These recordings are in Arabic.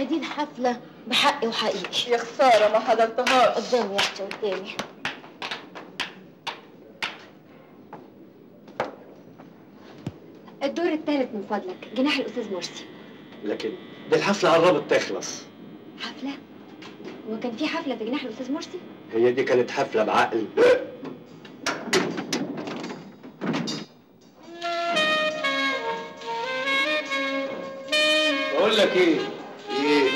دي الحفله بحقي وحقيقي. يا خسارة ما حضرتهاش. قدامي يا أختي قدامي. الدور الثالث من فضلك جناح الأستاذ مرسي. لكن دي الحفلة قربت تخلص. حفلة؟ وكان في حفلة في جناح الأستاذ مرسي؟ هي دي كانت حفلة بعقل. بقول لك إيه إيه؟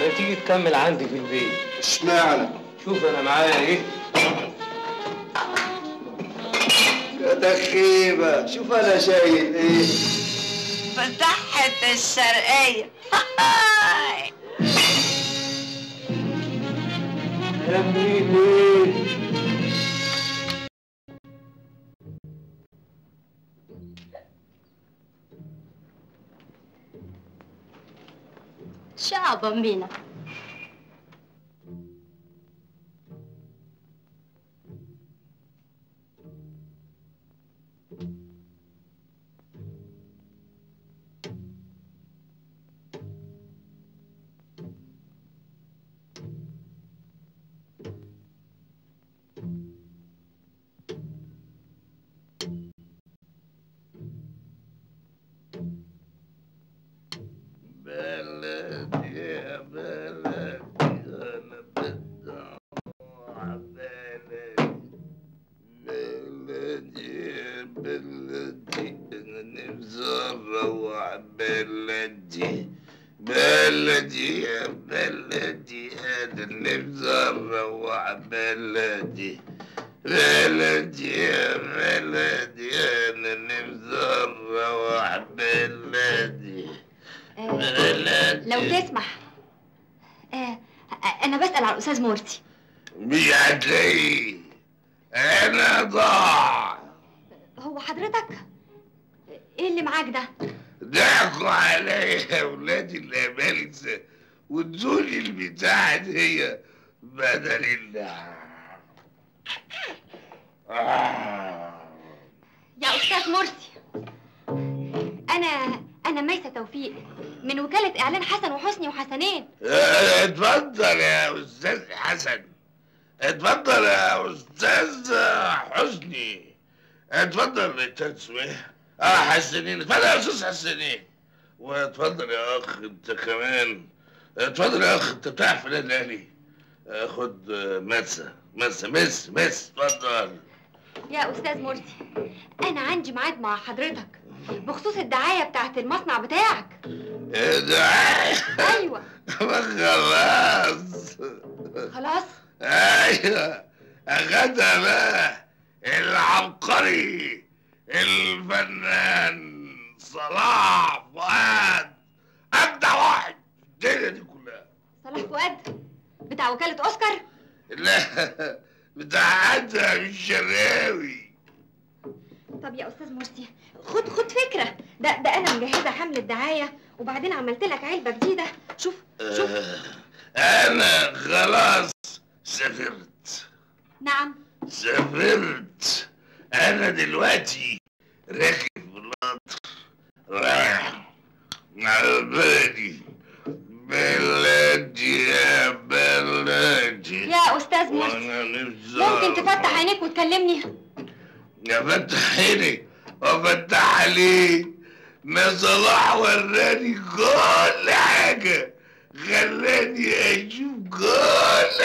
ما تيجي تكمل عندي في البيت؟ اشمعنى؟ شوف أنا معايا إيه. يا دخيبة شوف أنا شايل إيه. فتحت الشرقية. يا ابني إيه Ciao bambina. بلدي بلدي نفسي أروح بلدي. بلدي يا بلدي أنا نفسي أروح بلدي بلدي يا بلدي أنا نفسي أروح بلدي بلدي لو تسمح. آه أنا بسأل على الأستاذ مرسي مش هتلاقيه أنا ضاع. حضرتك؟ إيه اللي معاك ده؟ ضحكوا عليا ولادي الامالسه وادوني البتاعة دي بدل الله آه. يا أستاذ مرسي أنا أنا ميسة توفيق من وكالة إعلان حسن وحسني وحسنين. اتفضل يا أستاذ حسن اتفضل يا أستاذ حسني. اتفضل يا أستاذ سميح آه حسنين. اتفضل يا أستاذ حسنين. واتفضل يا أخ أنت كمان. اتفضل يا أخ أنت بتاع فلان الاهلي آه، خد آه، مسه مسه مس مس اتفضل. يا أستاذ مرسي أنا عندي ميعاد مع حضرتك بخصوص الدعاية بتاعت المصنع بتاعك. إيه ده أيوه. خلاص. خلاص؟ أيوه. اخدها بقى. العبقري الفنان صلاح فؤاد. أبدع واحد في الدنيا دي كلها. صلاح فؤاد؟ بتاع وكالة أوسكار؟ لا بتاع ادهم الشراوي طب يا أستاذ مرسي خد خد فكرة. ده ده أنا مجهزة حملة دعاية وبعدين عملت لك علبة جديدة. شوف شوف. آه، أنا خلاص سافرت. نعم. سافرت أنا دلوقتي راكب في القطر رايح على بلدي بلدي يا بلدي. يا أستاذ مرسي ممكن تفتح عينيك وتكلمني؟ افتح عيني. وافتح عليه ما صلاح وراني كل حاجة. خلاني أشوف كل